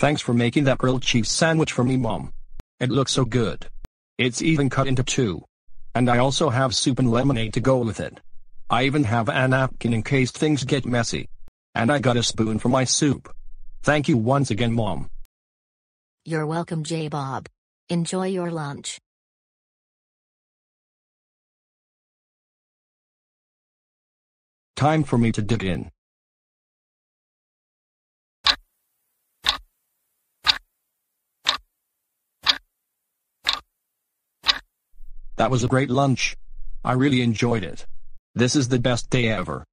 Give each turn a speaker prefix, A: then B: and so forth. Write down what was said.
A: Thanks for making that grilled cheese sandwich for me, Mom. It looks so good. It's even cut into two. And I also have soup and lemonade to go with it. I even have a napkin in case things get messy. And I got a spoon for my soup. Thank you once again, Mom.
B: You're welcome, J. Bob. Enjoy your lunch.
A: Time for me to dig in. That was a great lunch. I really enjoyed it. This is the best day ever.